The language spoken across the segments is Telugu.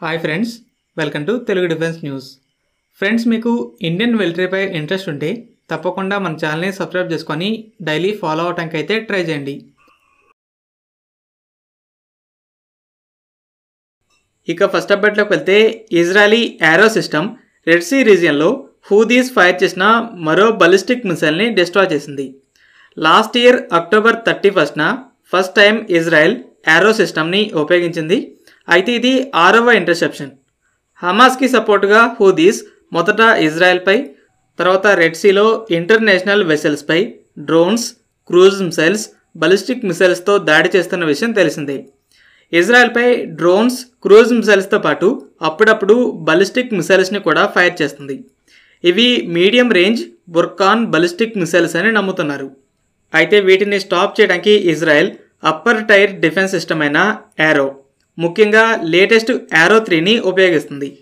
Hi friends welcome to Telugu defence news friends మీకు ఇండియన్ మిలిటరీపై ఇంట్రెస్ట్ ఉంటే తప్పకుండా మన ఛానల్ని సబ్స్క్రైబ్ చేసుకొని డైలీ ఫాలో అవటానికి అయితే ట్రై చేయండి. ఇక ఫస్ట్ అప్డేట్లోకి వెళ్తే Israeli Arrow system red sea రీజియన్లో Houthis fire చేసిన మరో బలిస్టిక్ మిసైల్ని డిస్ట్రాయ్ చేసింది. లాస్ట్ ఇయర్ అక్టోబర్ థర్టీ ఫస్ట్న ఫస్ట్ టైం ఇజ్రాయెల్ ఏరో సిస్టమ్ని ఉపయోగించింది. అయితే ఇది ఆరవ ఇంటర్సెప్షన్ హమాస్కి సపోర్ట్గా హూదీస్ మొదట ఇజ్రాయెల్పై తర్వాత రెడ్ సీలో ఇంటర్నేషనల్ వెసల్స్పై డ్రోన్స్ క్రూజ్ మిసైల్స్ బలిస్టిక్ మిసైల్స్తో దాడి చేస్తున్న విషయం తెలిసిందే. ఇజ్రాయెల్పై డ్రోన్స్ క్రూజ్ మిసైల్స్తో పాటు అప్పుడప్పుడు బలిస్టిక్ మిసైల్స్ని కూడా ఫైర్ చేస్తుంది. ఇవి medium range Burkan ballistic missiles అని నమ్ముతున్నారు. అయితే వీటిని స్టాప్ చేయడానికి Israel upper tier defence system అయిన యారో ముఖ్యంగా లేటెస్ట్ యారో త్రీని ఉపయోగిస్తుంది.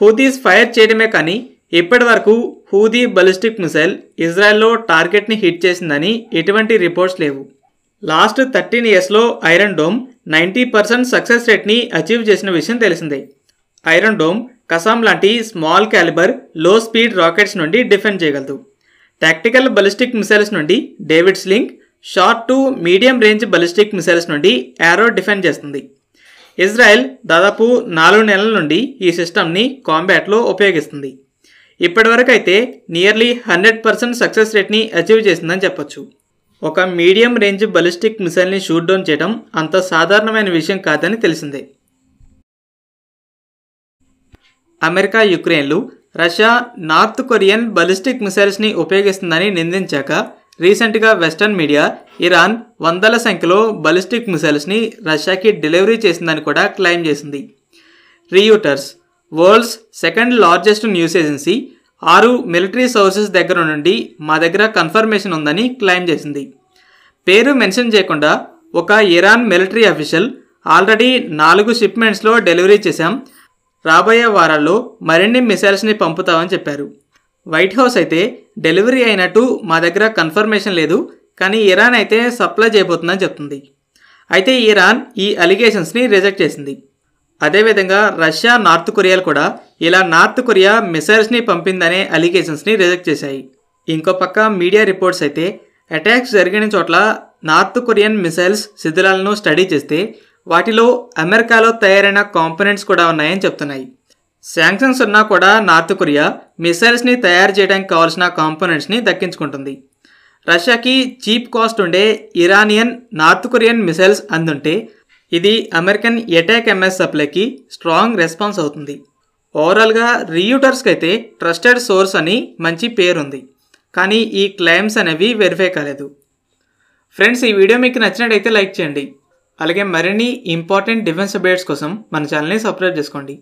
హూదీస్ ఫైర్ చేయడమే కానీ ఇప్పటి వరకు హూదీ బలిస్టిక్ మిసైల్ ఇజ్రాయెల్లో టార్గెట్ని హిట్ చేసిందని ఎటువంటి రిపోర్ట్స్ లేవు. లాస్ట్ థర్టీన్ ఇయర్స్లో iron dome ninety percent success రేట్ని achieve చేసిన విషయం తెలిసిందే. ఐరన్ డోమ్ కసాం లాంటి స్మాల్ క్యాలిబర్లో స్పీడ్ రాకెట్స్ నుండి డిఫెండ్ చేయగలదు. టాక్టికల్ బలిస్టిక్ మిసైల్స్ నుండి David sling short to medium range ballistic missiles నుండి యారో డిఫెండ్ చేస్తుంది. ఇజ్రాయెల్ దాదాపు నాలుగు నెలల నుండి ఈ సిస్టమ్ని కాంబాట్లో ఉపయోగిస్తుంది. ఇప్పటివరకు అయితే నియర్లీ హండ్రెడ్ పర్సెంట్ సక్సెస్ రేట్ని అచీవ్ చేసిందని చెప్పొచ్చు. ఒక మీడియం రేంజ్ బలిస్టిక్ మిసైల్ని షూట్ డౌన్ చేయడం అంత సాధారణమైన విషయం కాదని తెలిసిందే. అమెరికా యుక్రెయిన్లు రష్యా నార్త్ కొరియన్ బలిస్టిక్ మిసైల్స్ని ఉపయోగిస్తుందని నిందించాక రీసెంట్గా వెస్టర్న్ మీడియా ఇరాన్ వందల సంఖ్యలో బలిస్టిక్ మిసైల్స్ని రష్యాకి డెలివరీ చేసిందని కూడా క్లెయిమ్ చేసింది. Reuters world's second largest news agency ఆరు మిలిటరీ సోర్సెస్ దగ్గర నుండి మా దగ్గర కన్ఫర్మేషన్ ఉందని క్లెయిమ్ చేసింది. పేరు మెన్షన్ చేయకుండా ఒక ఇరాన్ మిలిటరీ అఫీషియల్ ఆల్రెడీ నాలుగు షిప్మెంట్స్లో డెలివరీ చేశాం. రాబోయే వారాల్లో మరిన్ని మిసైల్స్ని పంపుతామని చెప్పారు. వైట్ హౌస్ అయితే డెలివరీ అయినట్టు మా దగ్గర కన్ఫర్మేషన్ లేదు కానీ ఇరాన్ అయితే సప్లై చేయబోతుందని చెప్తుంది. అయితే ఇరాన్ ఈ అలిగేషన్స్ని రిజెక్ట్ చేసింది. అదేవిధంగా రష్యా నార్త్ కొరియాలు కూడా ఇలా నార్త్ కొరియా మిసైల్స్ని పంపిందనే అలిగేషన్స్ని రిజెక్ట్ చేశాయి. ఇంకో పక్క మీడియా రిపోర్ట్స్ అయితే అటాక్స్ జరిగిన చోట్ల నార్త్ కొరియన్ మిసైల్స్ శిథిలాలను స్టడీ చేస్తే వాటిలో అమెరికాలో తయారైన కాంపోనెంట్స్ కూడా ఉన్నాయని చెప్తున్నాయి. శాంక్షన్స్ ఉన్నా కూడా నార్త్ కొరియా మిసైల్స్ని తయారు చేయడానికి కావాల్సిన కాంపోనెంట్స్ని దక్కించుకుంటుంది. రష్యాకి చీప్ కాస్ట్ ఉండే ఇరానియన్ నార్త్ కొరియన్ మిసైల్స్ అందుంటే ఇది అమెరికన్ ఎటాక్ ఎంఎస్ సప్లైకి స్ట్రాంగ్ రెస్పాన్స్ అవుతుంది. ఓవరాల్గా రీయూటర్స్కి అయితే ట్రస్టెడ్ సోర్స్ అని మంచి పేరుంది. కానీ ఈ క్లెయిమ్స్ అనేవి వెరిఫై కాలేదు. ఫ్రెండ్స్ ఈ వీడియో మీకు నచ్చినట్టయితే లైక్ చేయండి. అలాగే మరిన్ని ఇంపార్టెంట్ డిఫెన్స్ అప్డేట్స్ కోసం మన ఛానల్ని సబ్స్క్రైబ్ చేసుకోండి.